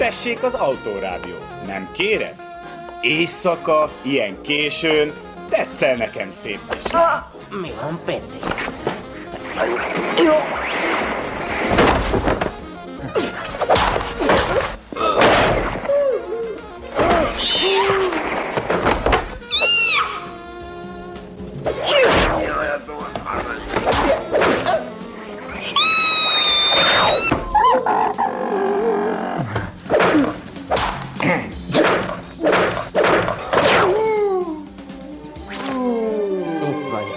Tessék az autórádió, nem kéred? Éjszaka, ilyen későn, tetszel nekem szép kis. Ah, mi van, Peci? Jó. Yeah! 关键